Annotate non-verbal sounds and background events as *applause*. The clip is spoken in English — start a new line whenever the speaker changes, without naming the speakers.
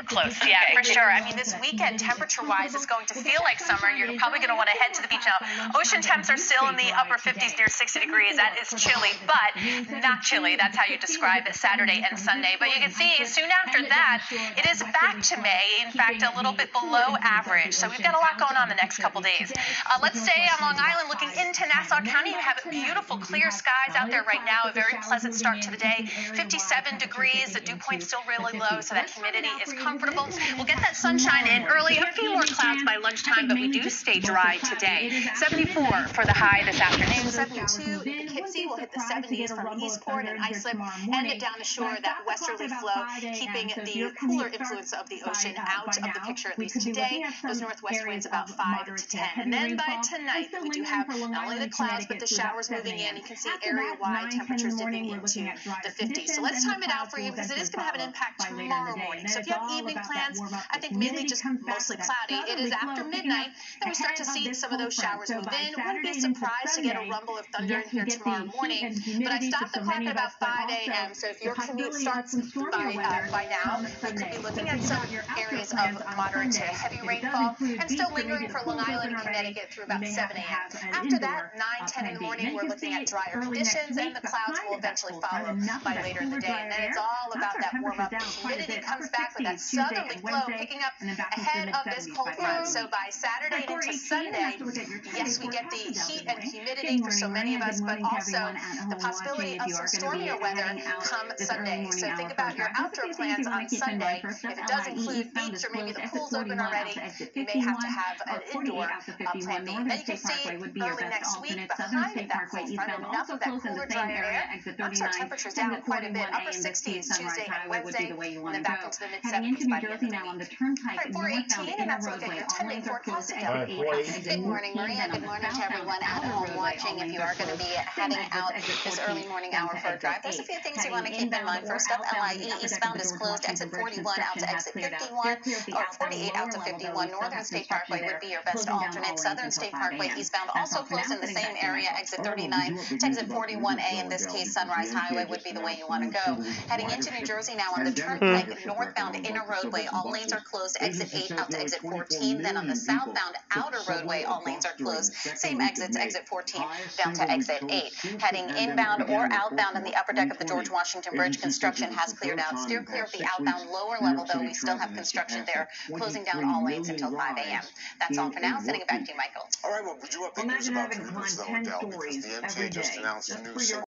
We're close, *laughs* yeah, for sure. I mean, this weekend, temperature-wise, is going to feel like summer. You're probably going to want to head to the beach now. Ocean temps are still in the upper 50s, near 60 degrees. That is chilly, but not chilly. That's how you describe it Saturday and Sunday. But you can see soon after that, it is back to May. In fact, a little bit below average. So we've got a lot going on the next couple days. Uh, let's stay on Long Island, looking into Nassau County. You have beautiful, clear skies out there right now. A very pleasant start to the day. 57 degrees. The dew point's still really low, so that humidity is comfortable. We'll get that sunshine in early. A few more clouds by lunchtime, but we do stay dry today. 74 for the high this afternoon. 72 in Poughkeepsie. We'll hit the 70s from Eastport and Islip and down the shore. That westerly flow keeping the cooler influence of the ocean out of the picture at least today. Those northwest winds about 5 to 10. And then by tonight, we do have not only the clouds, but the showers moving in. You can see area-wide temperatures dipping into the 50s. So let's time it out for you because it is going to have an impact tomorrow morning. So if you have evening plans, I think mainly just mostly cloudy. It is after midnight that we start to see some of those showers move in. Wouldn't be surprised to get a rumble of thunder in here tomorrow morning. But I stopped the clock at about 5 a.m. So if your commute starts by, uh, by now, you could be looking at some areas of moderate to heavy rainfall and still lingering for Long Island, Connecticut through about 7 a.m. After that, 9, 10 in the morning, we're looking at drier conditions and the clouds will eventually follow by later in the day. And then it's all about that warm up. Humidity comes back with that southerly flow picking up ahead of this cold front. So by Saturday into Sunday, yes, we get the heat and humidity for so many of us, but also the possibility of some stormier weather come Sunday. So think about your outdoor plans on Sunday. If it does include beach or maybe the pool's open already, you may have to have an indoor plan B. Then you can see early next week behind that cold front, enough of that cooler, dry area knocks our temperatures down quite a bit. Upper 60s Tuesday and Wednesday, and then back into the mid 70s by the end of the week. All right, 418, and that's look at your 10 day forecast again.
Good morning, Maria. Good morning to everyone at home watching. If you are going to be heading out this early morning hour for a drive, there's a few things you want to keep in mind. First up, LIE eastbound is closed, exit 41 out to exit 51, or 48 out to 51. Northern State Parkway would be your best alternate. Southern State Parkway eastbound also closed in the same area, exit 39 to exit 41A. In this case, Sunrise Highway would be the way you want to go. Heading into New Jersey now on the Turnpike northbound inner roadway, all lanes are closed, exit 8 out to exit 14. Then on the southbound outer roadway, all lanes are closed. Same exits, exit 14 down to exit 8. Heading inbound or outbound on the upper deck of the George Washington Bridge, construction has cleared out. Steer clear of the outbound lower level, though we still have construction there, closing down all lanes until 5 a.m. That's all for now. Sending it back to you, Michael.
All right, well, would you update us about Cleveland's though, Adele, because the MTA just announced a new